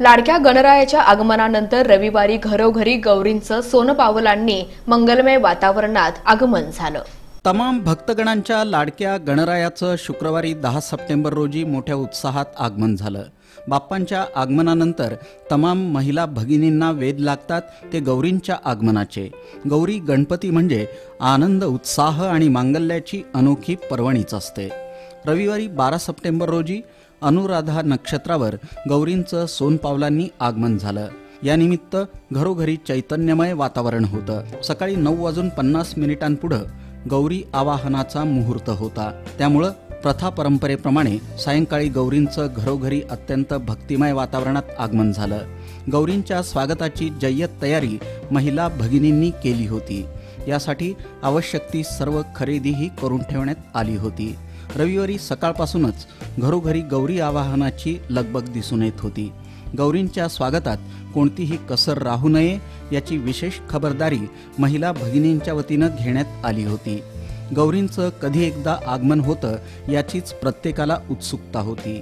लाडक्या गणरायाच्या आगमनानंतर रविवारी घरोघरी गौरींचं सोनपावलांनी मंगलमय वातावरणात आगमन झालं. तमाम भक्तगणांच्या लाडक्या गणरायाचं शुक्रवारी दहा सप्टेंबर रोजी मोठ्या उत्साहात आगमन झालं. बाप्पांच्या आगमनानंतर तमाम महिला भगिनींना वेध लागतात ते गौरींच्या आगमनाचे. गौरी गणपती म्हणजे आनंद उत्साह आणि मांगल्याची अनोखी पर्वणीच असते. रविवारी बारा सप्टेंबर रोजी अनुराधा नक्षत्रावर गौरींचं सोनपावलांनी आगमन झालं. यानिमित्त घरोघरी चैतन्यमय वातावरण होतं. सकाळी नऊ वाजून पन्नास मिनिटांपुढं गौरी आवाहनाचा मुहूर्त होता. त्यामुळं प्रथा परंपरेप्रमाणे सायंकाळी गौरींचं घरोघरी अत्यंत भक्तिमय वातावरणात आगमन झालं. गौरींच्या स्वागताची जय्यत तयारी महिला भगिनींनी केली होती. यासाठी आवश्यक ती सर्व खरेदीही करून ठेवण्यात आली होती. रविवारी सकाळपासूनच घरोघरी गौरी आवाहनाची लगबग दिसून येत होती. गौरींच्या स्वागतात कोणतीही कसर राहू नये याची विशेष खबरदारी महिला भगिनींच्या वतीनं घेण्यात आली होती. गौरींचं कधी एकदा आगमन होतं याचीच प्रत्येकाला उत्सुकता होती.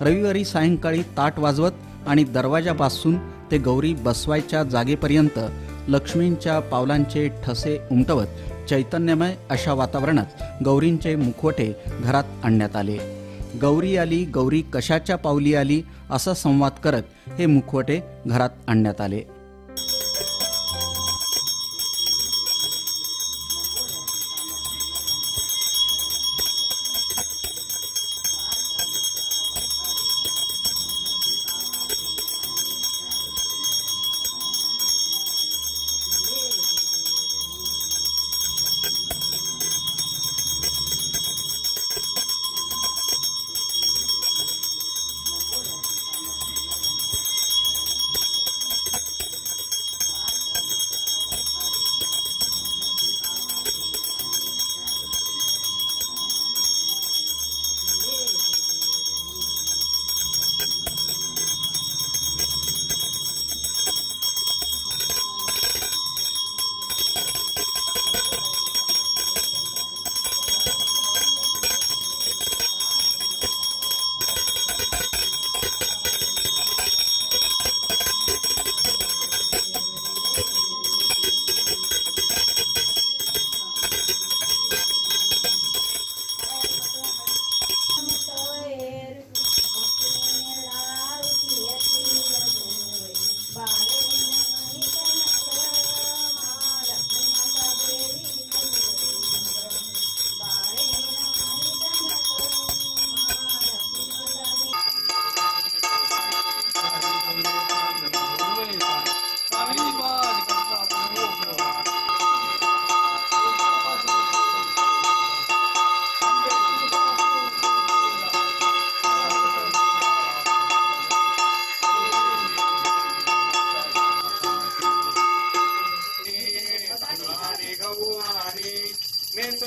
रविवारी सायंकाळी ताट वाजवत आणि दरवाजापासून ते गौरी बसवायच्या जागेपर्यंत लक्ष्मींच्या पावलांचे ठसे उमटवत चैतन्यमय अशा वातावरणात गौरींचे मुखवटे घरात आणण्यात आले. गौरी आली गौरी कशाच्या पावली आली असा संवाद करत हे मुखवटे घरात आणण्यात आले.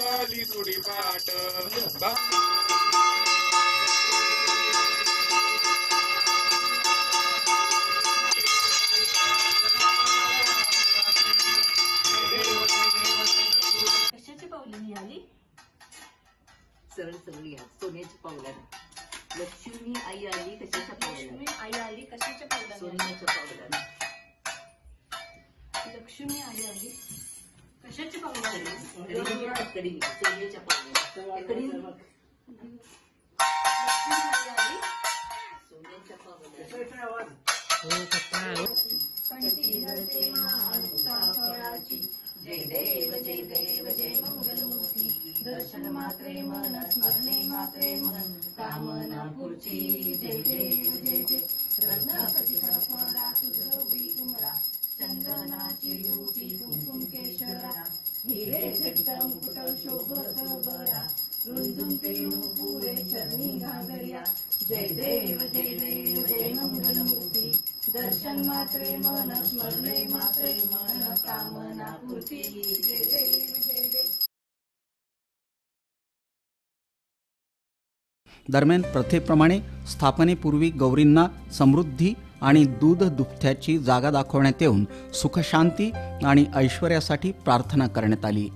नेसली सुडी पाट कशाची पावलं मिळाली सरळ सरळ या. सोन्याची पावलानं लक्ष्मी आई आली कशाच्या लक्ष्मी पावलानं आई आली कशाच्या पावलं? सोन्याच्या पावलानं लक्ष्मी आई आली. कशाची कडी कडी सोन्याच्या जय देव जय देव जय मंगलमूर्ती दर्शन मात्रे मन स्मरणे मात्रे मन कामना पुरची जय देव जय जय रत्नापती पुरे चरणी घागरिया जय देव जय देव जय मंगलमूर्ती दर्शन मात्रे मन स्मरणे मात्रे मन कामना पूर्ती जय देव जय देव दरम्यान प्रथेप्रमाणे स्थापनेपूर्वी गौरींना समृद्धी आणि दूध दुभत्याची जागा दाखवण्यात येऊन सुखशांती आणि ऐश्वर्यासाठी प्रार्थना करण्यात आली.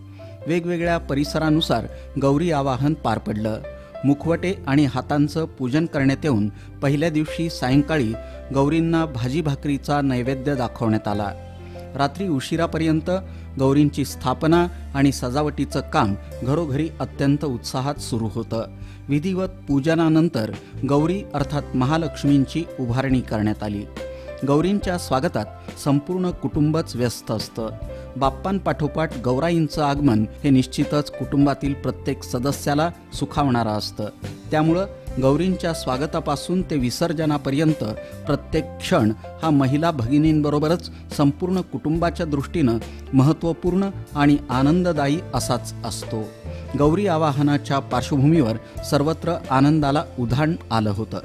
वेगवेगळ्या परिसरानुसार गौरी आवाहन पार पडलं. मुखवटे आणि हातांचं पूजन करण्यात येऊन पहिल्या दिवशी सायंकाळी गौरींना भाजी भाकरीचा नैवेद्य दाखवण्यात आला. रात्री उशिरापर्यंत गौरींची स्थापना आणि सजावटीचं काम घरोघरी अत्यंत उत्साहात सुरू होतं. विधिवत पूजनानंतर गौरी अर्थात महालक्ष्मींची उभारणी करण्यात आली. गौरींच्या स्वागतात संपूर्ण कुटुंबच व्यस्त असतं. बाप्पांपाठोपाठ गौराईंचं आगमन हे निश्चितच कुटुंबातील प्रत्येक सदस्याला सुखावणारं असतं. त्यामुळं गौरींच्या स्वागतापासून ते विसर्जनापर्यंत प्रत्येक क्षण हा महिला भगिनींबरोबरच संपूर्ण कुटुंबाच्या दृष्टीनं महत्त्वपूर्ण आणि आनंददायी असाच असतो. गौरी आवाहनाच्या पार्श्वभूमीवर सर्वत्र आनंदाला उधाण आलं होतं.